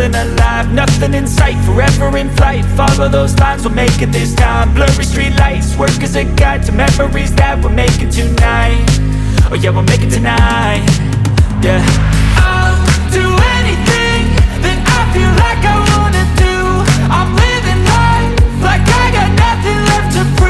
feeling alive. Nothing in sight, forever in flight. Follow those lines, we'll make it this time. Blurry street lights, work as a guide To memories that we're making tonight. Oh yeah, we'll make it tonight. Yeah. I'll do anything that I feel like I wanna do. I'm living life like I got nothing left to prove.